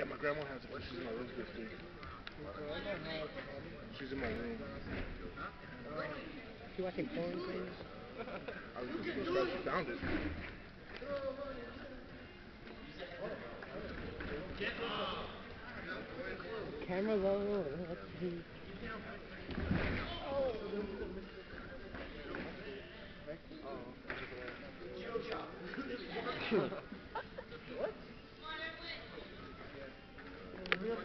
Yeah, my grandma has it, she's in my room too. She's in my room. She watching porn things? I was just about to found it. Camera low. Let's oh. see. what?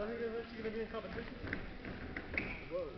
Kan ik even, zie je weer gaan? Wow.